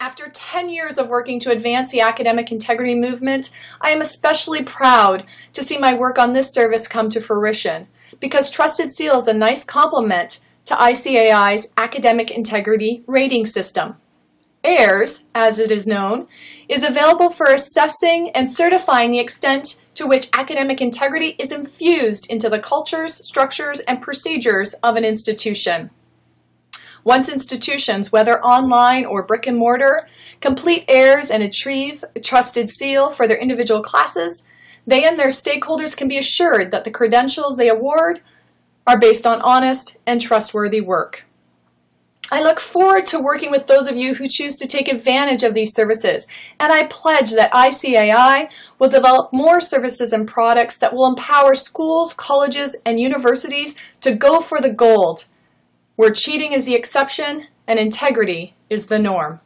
After 10 years of working to advance the academic integrity movement, I am especially proud to see my work on this service come to fruition because Trusted Seal is a nice complement to ICAI's academic integrity rating system. AIRS, as it is known, is available for assessing and certifying the extent to which academic integrity is infused into the cultures, structures, and procedures of an institution. Once institutions, whether online or brick and mortar, complete AIRS and achieve a trusted seal for their individual classes, they and their stakeholders can be assured that the credentials they award are based on honest and trustworthy work. I look forward to working with those of you who choose to take advantage of these services, and I pledge that ICAI will develop more services and products that will empower schools, colleges, and universities to go for the gold where cheating is the exception and integrity is the norm.